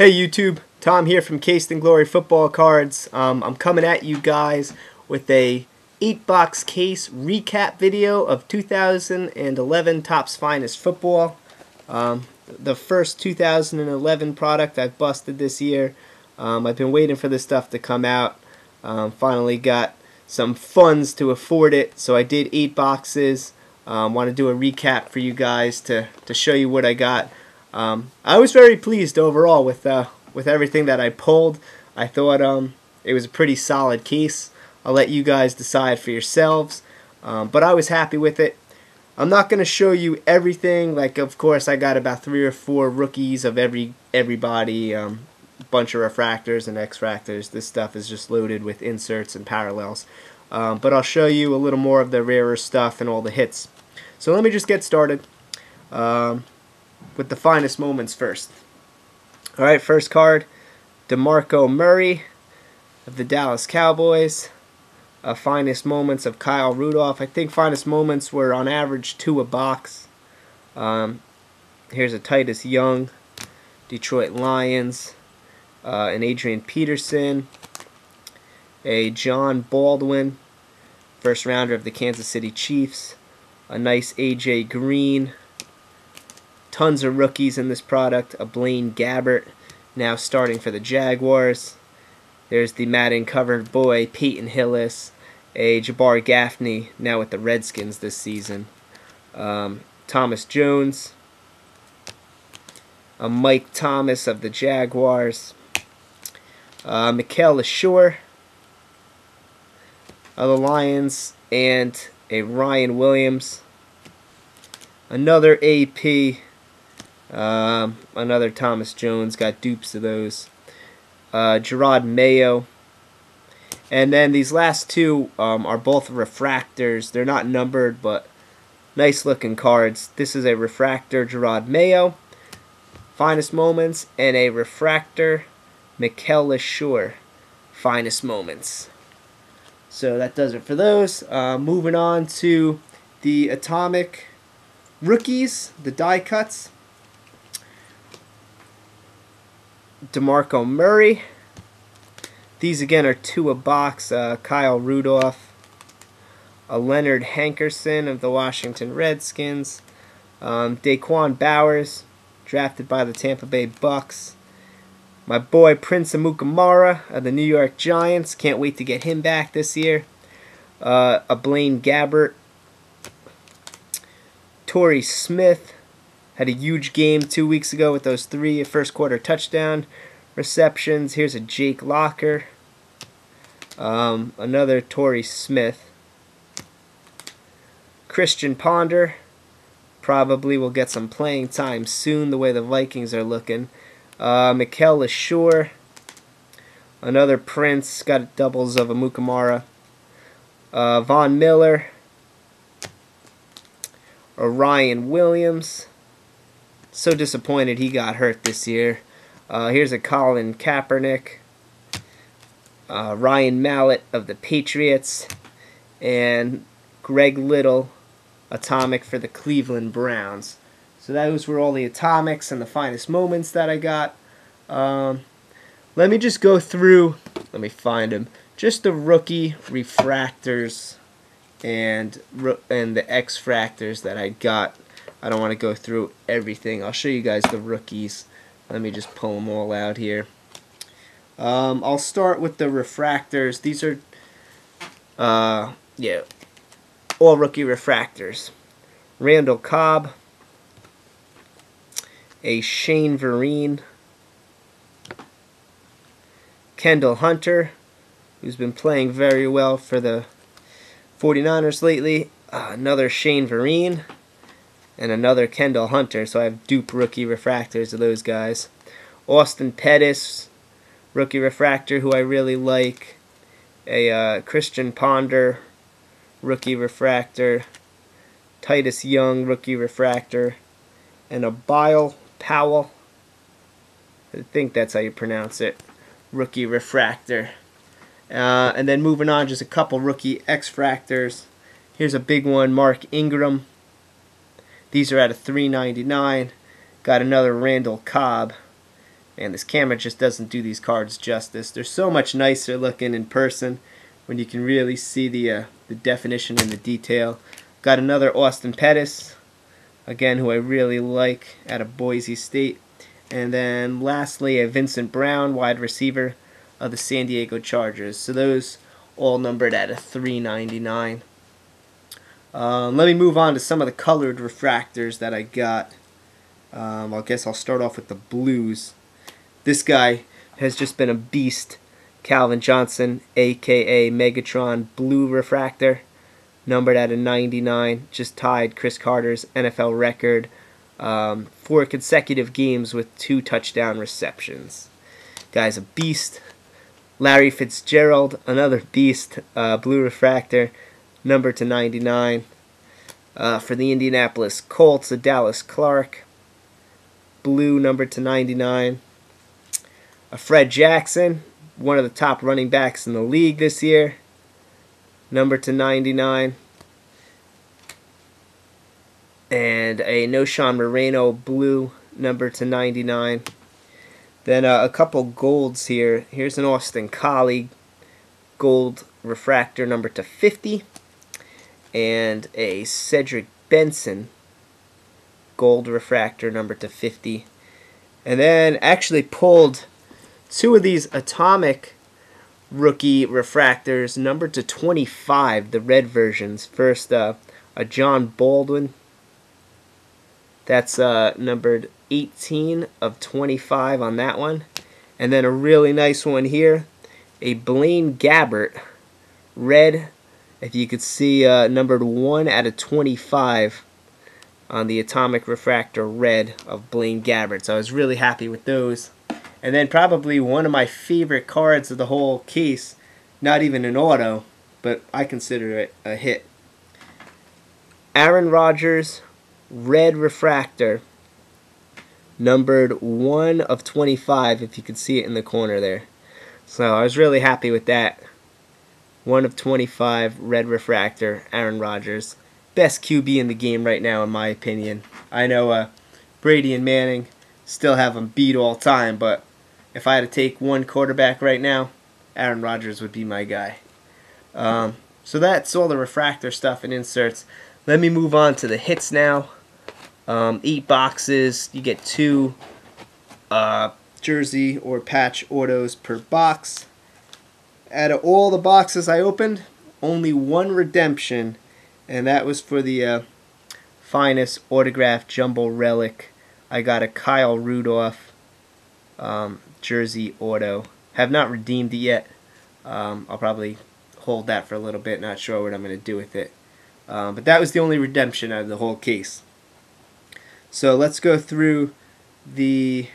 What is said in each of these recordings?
Hey YouTube, Tom here from Cased in Glory Football Cards. Um, I'm coming at you guys with a 8-box case recap video of 2011 Topps Finest Football. Um, the first 2011 product I've busted this year. Um, I've been waiting for this stuff to come out. Um, finally got some funds to afford it, so I did 8 boxes. Um, want to do a recap for you guys to, to show you what I got. Um, I was very pleased overall with uh, with everything that I pulled. I thought um, it was a pretty solid case. I'll let you guys decide for yourselves, um, but I was happy with it. I'm not going to show you everything. Like, of course, I got about three or four rookies of every everybody, um, bunch of refractors and X-fractors. This stuff is just loaded with inserts and parallels. Um, but I'll show you a little more of the rarer stuff and all the hits. So let me just get started. Um, with the finest moments first. All right, first card, DeMarco Murray of the Dallas Cowboys. Uh, finest moments of Kyle Rudolph. I think finest moments were on average two a box. Um, here's a Titus Young, Detroit Lions, uh, an Adrian Peterson, a Jon Baldwin, first rounder of the Kansas City Chiefs, a nice AJ Green, Tons of rookies in this product. A Blaine Gabbert now starting for the Jaguars. There's the Madden covered boy, Peyton Hillis. A Jabbar Gaffney now with the Redskins this season. Um, Thomas Jones. A Mike Thomas of the Jaguars. Uh, Mikel Leshoure of the Lions. And a Ryan Williams. Another AP um, another Thomas Jones got dupes of those. Uh, Jerod Mayo. And then these last two um, are both refractors. They're not numbered, but nice looking cards. This is a refractor Gerard Mayo. Finest Moments. And a refractor Mikel Leshoure. Finest Moments. So that does it for those. Uh, moving on to the Atomic Rookies, the die cuts. DeMarco Murray. These again are two a box. Uh, Kyle Rudolph, a Leonard Hankerson of the Washington Redskins, um, Da'Quan Bowers, drafted by the Tampa Bay Bucks. My boy Prince Amukamara of the New York Giants. Can't wait to get him back this year. Uh, a Blaine Gabbert. Torrey Smith had a huge game two weeks ago with those three first quarter touchdown receptions. Here's a Jake Locker. Um, another Torrey Smith. Christian Ponder. Probably will get some playing time soon the way the Vikings are looking. Uh, Mikel Leshoure. Another Prince. Got doubles of Amukamara. Uh, Von Miller. Orion Williams. So disappointed he got hurt this year. Uh, here's a Colin Kaepernick. Uh, Ryan Mallett of the Patriots. And Greg Little, Atomic for the Cleveland Browns. So those were all the Atomics and the finest moments that I got. Um, let me just go through, let me find them, just the rookie refractors and, and the X-fractors that I got I don't want to go through everything. I'll show you guys the rookies. Let me just pull them all out here. Um, I'll start with the refractors. These are, uh, yeah, all rookie refractors. Randall Cobb, a Shane Vereen, Kendall Hunter, who's been playing very well for the 49ers lately. Uh, another Shane Vereen and another Kendall Hunter, so I have dupe rookie refractors of those guys. Austin Pettis, rookie refractor, who I really like. A uh, Christian Ponder, rookie refractor. Titus Young, rookie refractor. And a Bilal Powell, I think that's how you pronounce it, rookie refractor. Uh, and then moving on, just a couple rookie X-fractors. Here's a big one, Mark Ingram, these are at a 399. Got another Randall Cobb. And this camera just doesn't do these cards justice. They're so much nicer looking in person when you can really see the uh, the definition and the detail. Got another Austin Pettis, again, who I really like out of Boise State. And then lastly, a Vincent Brown, wide receiver of the San Diego Chargers. So those all numbered at a 399. Um, let me move on to some of the colored refractors that I got. Um, I guess I'll start off with the blues. This guy has just been a beast. Calvin Johnson, aka Megatron Blue Refractor, numbered at a 99, just tied Cris Carter's NFL record. Um, four consecutive games with two touchdown receptions. Guy's a beast. Larry Fitzgerald, another beast, uh, blue refractor, number to 99. Uh, for the Indianapolis Colts, a Dallas Clark, blue number to 99. A Fred Jackson, one of the top running backs in the league this year, number to 99. And a Knowshon Moreno blue, number to 99. Then uh, a couple golds here. Here's an Austin Collie gold refractor number to 50. And a Cedric Benson gold refractor number to 50. And then actually pulled two of these atomic rookie refractors numbered to 25, the red versions. First, uh, a Jon Baldwin. That's uh, numbered 18 of 25 on that one. And then a really nice one here, a Blaine Gabbert red, if you could see, uh, numbered 1 out of 25 on the Atomic Refractor red of Blaine Gabbert. So I was really happy with those. And then probably one of my favorite cards of the whole case, not even an auto, but I consider it a hit. Aaron Rodgers, red refractor numbered 1 of 25, if you could see it in the corner there. So I was really happy with that. 1 of 25, red refractor, Aaron Rodgers. Best QB in the game right now, in my opinion. I know uh, Brady and Manning still have him beat all time, but if I had to take one quarterback right now, Aaron Rodgers would be my guy. Um, so that's all the refractor stuff and inserts. Let me move on to the hits now. Um, eight boxes. You get two uh, jersey or patch autos per box. Out of all the boxes I opened, only one redemption, and that was for the uh, finest autograph jumbo relic. I got a Kyle Rudolph um, jersey auto. Have not redeemed it yet. Um, I'll probably hold that for a little bit. Not sure what I'm going to do with it. Um, but that was the only redemption out of the whole case. So let's go through the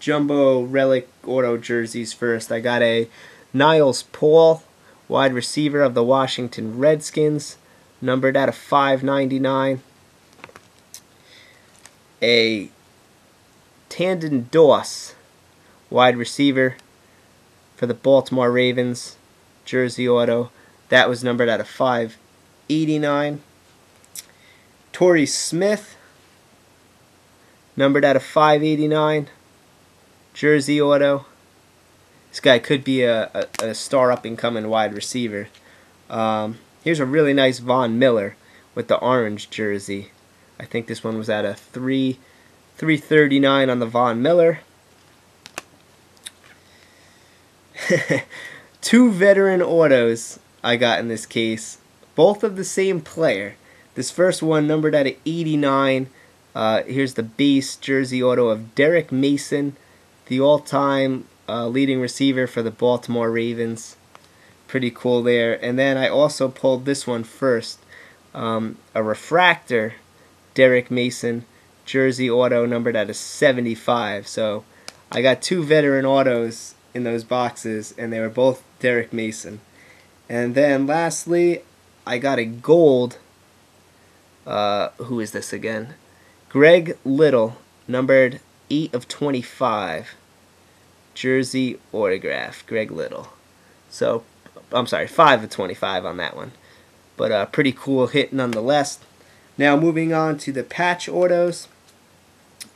jumbo relic auto jerseys first. I got a Niles Paul, wide receiver of the Washington Redskins, numbered out of 599. A Tandon Doss, wide receiver for the Baltimore Ravens, jersey auto. That was numbered out of 589. Torrey Smith, numbered out of 589. Jersey auto. This guy could be a, a, a star up and coming wide receiver. Um, here's a really nice Von Miller with the orange jersey. I think this one was at a 3 339 on the Von Miller. Two veteran autos I got in this case, both of the same player. This first one numbered at 89 uh, here's the base jersey auto of Derrick Mason, the all-time uh, leading receiver for the Baltimore Ravens. Pretty cool there. And then I also pulled this one first. Um, a refractor, Derrick Mason, jersey auto numbered at a 75. So I got two veteran autos in those boxes, and they were both Derrick Mason. And then lastly, I got a gold. Uh, who is this again? Greg Little, numbered 8 of 25. Jersey autograph, Greg Little. So, I'm sorry, 5 of 25 on that one. But a uh, pretty cool hit nonetheless. Now moving on to the patch autos.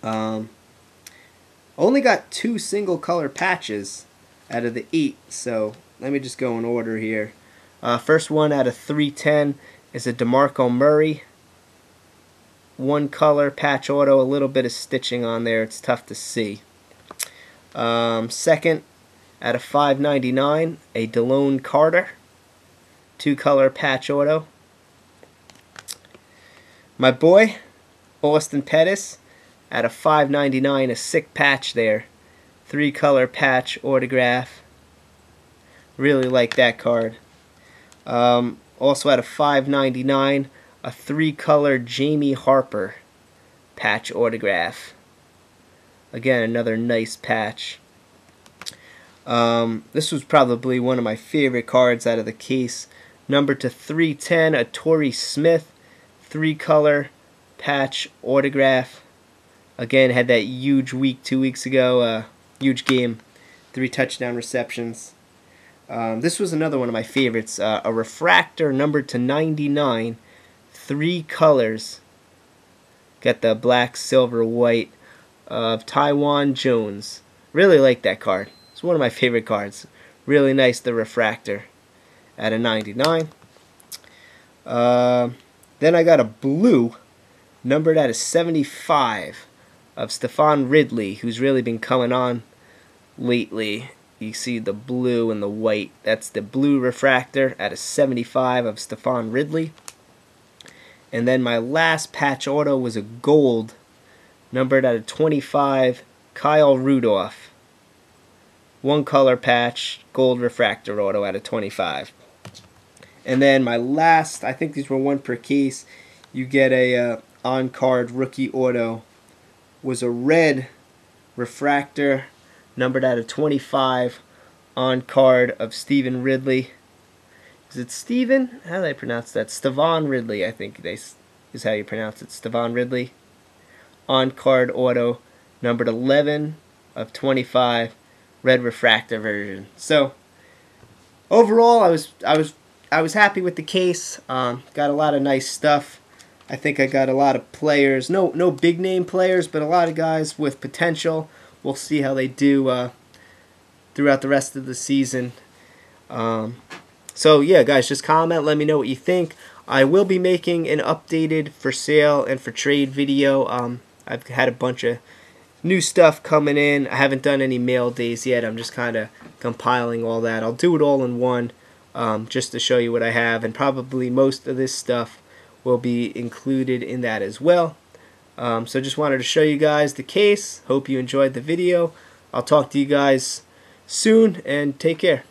Um, Only got two single color patches out of the eight, so let me just go in order here. Uh, first one out of 310 is a DeMarco Murray. One color patch auto, a little bit of stitching on there. It's tough to see. Um, second at a 599, a Delone Carter. Two color patch auto. My boy, Austin Pettis, at a 599, a sick patch there. Three color patch autograph. Really like that card. Um, also at a 599, a three color Jamie Harper patch autograph. Again, another nice patch. Um, this was probably one of my favorite cards out of the case. Number to 310, a Torrey Smith, three color patch autograph. Again, had that huge week two weeks ago, uh, huge game, three touchdown receptions. Um, this was another one of my favorites, uh, a refractor number to 99, three colors. Got the black, silver, white of Taiwan Jones. Really like that card. It's one of my favorite cards. Really nice, the refractor at a 99. Uh, then I got a blue, numbered at a 75 of Stephon Ridley, who's really been coming on lately. You see the blue and the white. That's the blue refractor at a 75 of Stephon Ridley. And then my last patch auto was a gold, numbered out of 25, Kyle Rudolph. One color patch, gold refractor auto out of 25. And then my last, I think these were one per case, you get a uh, on-card rookie auto, was a red refractor numbered out of 25 on card of Stephen Ridley. Is it Stephen? How do I pronounce that? Stevan Ridley, I think they, is how you pronounce it. Stevan Ridley. On card auto numbered 11 of 25 red refractor version. So overall I was I was I was happy with the case. Um, got a lot of nice stuff. I think I got a lot of players, no no big name players, but a lot of guys with potential. We'll see how they do uh, throughout the rest of the season. Um, so yeah, guys, just comment. Let me know what you think. I will be making an updated for sale and for trade video. Um, I've had a bunch of new stuff coming in. I haven't done any mail days yet. I'm just kind of compiling all that. I'll do it all in one um, just to show you what I have and probably most of this stuff will be included in that as well. Um, so just wanted to show you guys the case. Hope you enjoyed the video. I'll talk to you guys soon and take care.